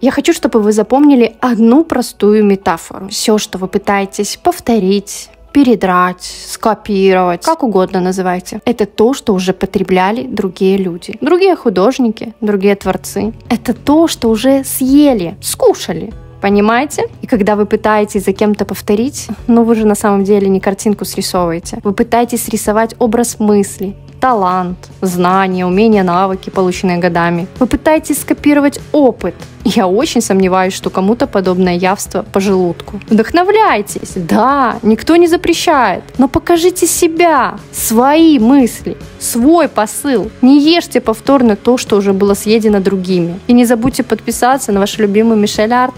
Я хочу, чтобы вы запомнили одну простую метафору. Все, что вы пытаетесь повторить, передрать, скопировать, как угодно называйте. Это то, что уже потребляли другие люди. Другие художники, другие творцы. Это то, что уже съели, скушали. Понимаете? И когда вы пытаетесь за кем-то повторить, ну вы же на самом деле не картинку срисовываете. Вы пытаетесь рисовать образ мысли, талант, знания, умения, навыки, полученные годами. Вы пытаетесь скопировать опыт. Я очень сомневаюсь, что кому-то подобное явство по желудку. Вдохновляйтесь, да, никто не запрещает, но покажите себя, свои мысли, свой посыл. Не ешьте повторно то, что уже было съедено другими. И не забудьте подписаться на вашу любимую Мишель Арт.